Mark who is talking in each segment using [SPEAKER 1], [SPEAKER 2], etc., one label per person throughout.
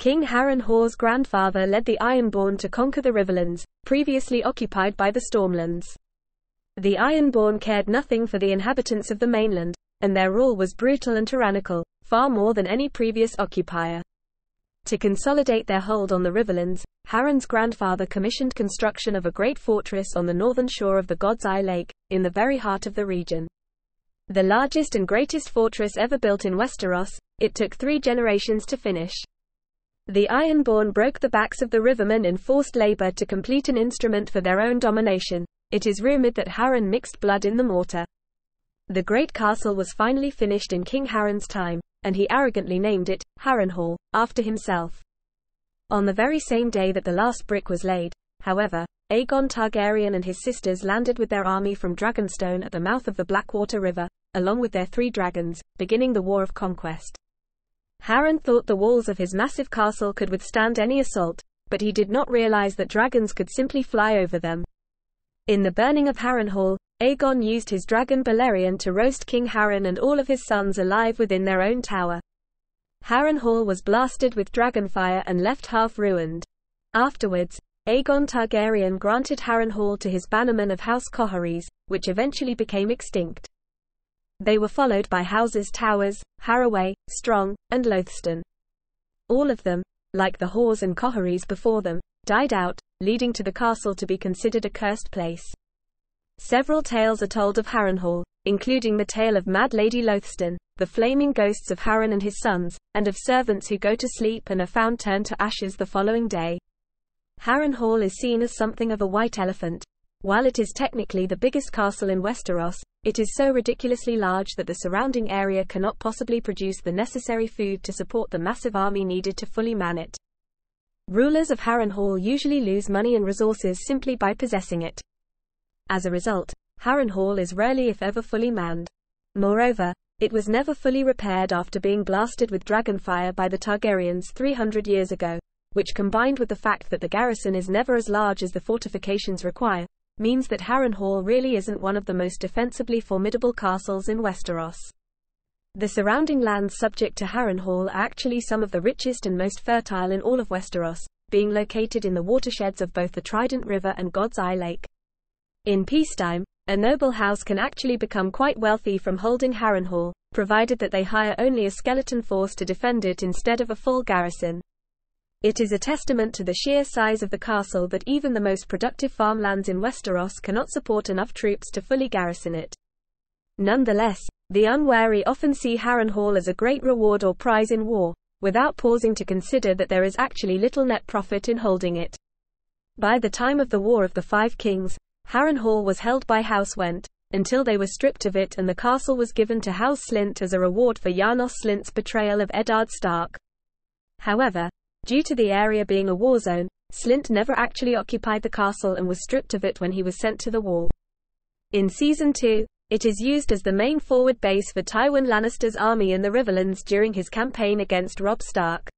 [SPEAKER 1] King Harrenhal's grandfather led the Ironborn to conquer the Riverlands, previously occupied by the Stormlands. The Ironborn cared nothing for the inhabitants of the mainland, and their rule was brutal and tyrannical, far more than any previous occupier. To consolidate their hold on the Riverlands, Harren's grandfather commissioned construction of a great fortress on the northern shore of the God's Eye Lake, in the very heart of the region. The largest and greatest fortress ever built in Westeros, it took three generations to finish. The Ironborn broke the backs of the rivermen in forced labor to complete an instrument for their own domination. It is rumored that Harren mixed blood in the mortar. The great castle was finally finished in King Harren's time, and he arrogantly named it Harrenhal, after himself. On the very same day that the last brick was laid, however, Aegon Targaryen and his sisters landed with their army from Dragonstone at the mouth of the Blackwater River, along with their three dragons, beginning the War of Conquest. Harren thought the walls of his massive castle could withstand any assault, but he did not realize that dragons could simply fly over them. In the burning of Harrenhal, Aegon used his dragon Balerion to roast King Harren and all of his sons alive within their own tower. Harrenhal was blasted with dragonfire and left half ruined. Afterwards, Aegon Targaryen granted Harrenhal to his bannerman of House Qoherys, which eventually became extinct. They were followed by houses Towers, Harroway, Strong, and Lothston. All of them, like the Hoares and Qoherys before them, died out, leading to the castle to be considered a cursed place. Several tales are told of Harrenhal, including the tale of Mad Lady Lothston, the flaming ghosts of Harren and his sons, and of servants who go to sleep and are found turned to ashes the following day. Harrenhal is seen as something of a white elephant, while it is technically the biggest castle in Westeros, it is so ridiculously large that the surrounding area cannot possibly produce the necessary food to support the massive army needed to fully man it. Rulers of Harrenhal usually lose money and resources simply by possessing it. As a result, Harrenhal is rarely if ever fully manned. Moreover, it was never fully repaired after being blasted with dragonfire by the Targaryens 300 years ago, which combined with the fact that the garrison is never as large as the fortifications require, means that Harrenhal really isn't one of the most defensively formidable castles in Westeros. The surrounding lands subject to Harrenhal are actually some of the richest and most fertile in all of Westeros, being located in the watersheds of both the Trident River and God's Eye Lake. In peacetime, a noble house can actually become quite wealthy from holding Harrenhal, provided that they hire only a skeleton force to defend it instead of a full garrison. It is a testament to the sheer size of the castle that even the most productive farmlands in Westeros cannot support enough troops to fully garrison it. Nonetheless, the unwary often see Harrenhal as a great reward or prize in war, without pausing to consider that there is actually little net profit in holding it. By the time of the War of the Five Kings, Harrenhal was held by House Whent, until they were stripped of it and the castle was given to House Slynt as a reward for Janos Slynt's betrayal of Eddard Stark. However, Due to the area being a war zone, Slynt never actually occupied the castle and was stripped of it when he was sent to the wall. In Season 2, it is used as the main forward base for Tywin Lannister's army in the Riverlands during his campaign against Robb Stark.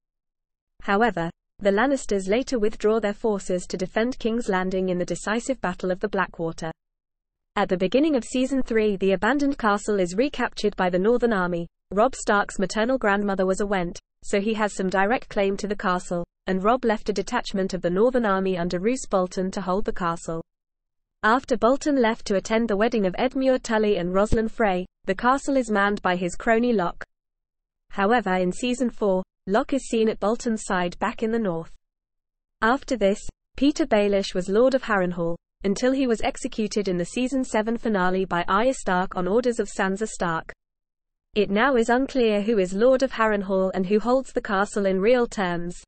[SPEAKER 1] However, the Lannisters later withdraw their forces to defend King's Landing in the decisive Battle of the Blackwater. At the beginning of Season 3 the abandoned castle is recaptured by the Northern Army. Robb Stark's maternal grandmother was a Whent, so he has some direct claim to the castle, and Robb left a detachment of the Northern Army under Roose Bolton to hold the castle. After Bolton left to attend the wedding of Edmure Tully and Roslyn Frey, the castle is manned by his crony Locke. However in Season 4, Locke is seen at Bolton's side back in the north. After this, Petyr Baelish was Lord of Harrenhal, until he was executed in the Season 7 finale by Arya Stark on orders of Sansa Stark. It now is unclear who is Lord of Harrenhal and who holds the castle in real terms.